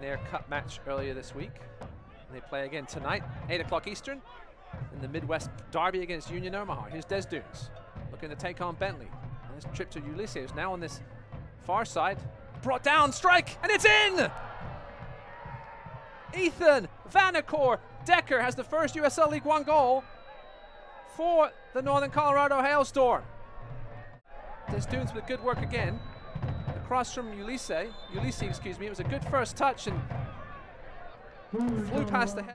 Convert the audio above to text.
their cup match earlier this week. And they play again tonight, 8 o'clock Eastern, in the Midwest Derby against Union Omaha. Here's Des Dunes looking to take on Bentley. This trip to Ulysses now on this far side. Brought down, strike, and it's in! Ethan Vanacore Decker has the first USL League One goal for the Northern Colorado Hailstorm. Des Dunes with good work again. Across from Ulysses, Ulysses, excuse me, it was a good first touch and flew past the head.